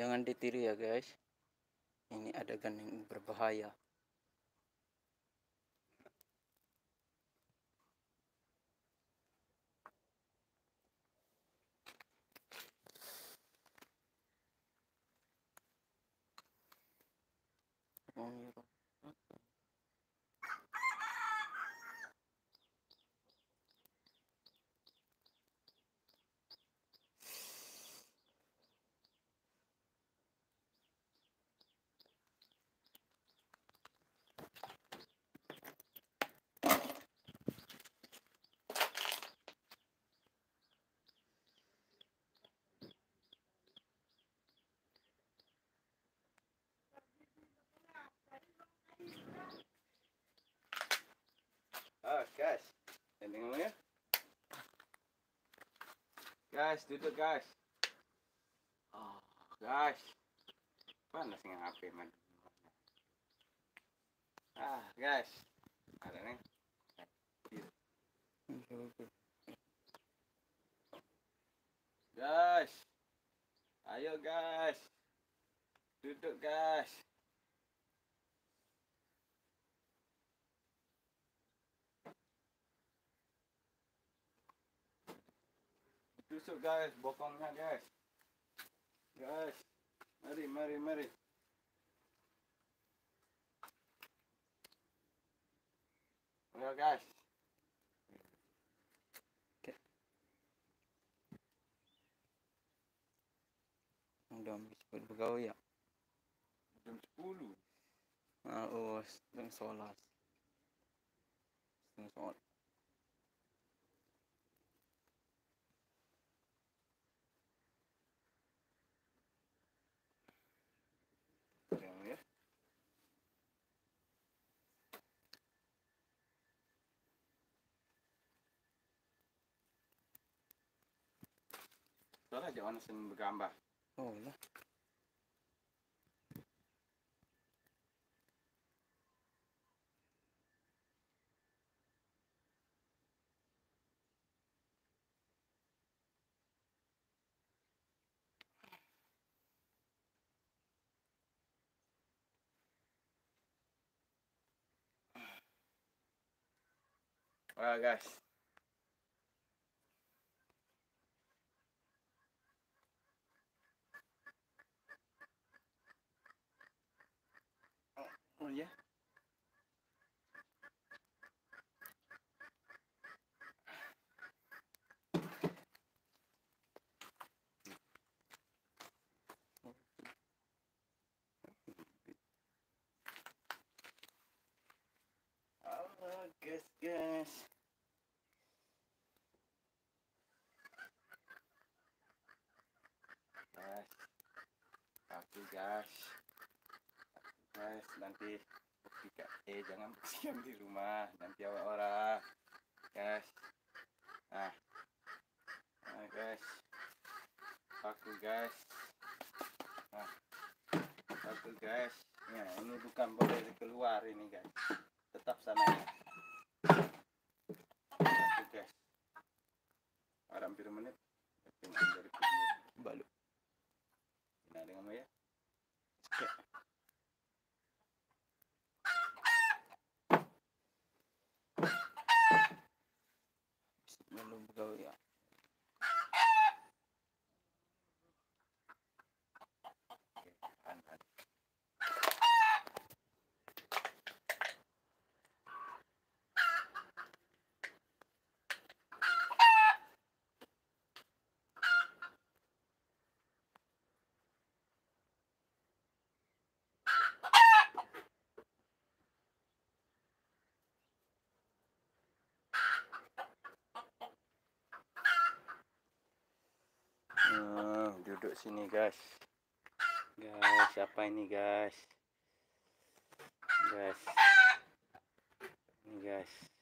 jangan ditiru ya guys. Ini adegan yang berbahaya. Oh, Ah, guys. Tengok ya. Guys, duduk guys. Oh, guys. Panas dengan HP man. Ah, guys. Ada nih. Guys. Ayo guys. Duduk guys. Tusuk guys, bokongnya guys. Guys. Mari, mari, mari. Ayo guys. udah habis bergaul ya Jam 10. ah oh setengah sholat setengah sholat Soalnya jangan senang bergambar. oh lah Wah guys. Oh ya. Halo guys guys. Guys. Aku guys. Guys, nanti bukti eh jangan bersiam di rumah, nanti awak orang. Guys. Nah. Nah, guys. Aku guys. Nah. Aku guys. Ya, ini bukan boleh keluar ini guys. Tetap sana ya. Aku guys. Ada hampir menit. Balu Nah, dengan ya. Duduk sini guys. Guys siapa ini guys? Guys. Ini guys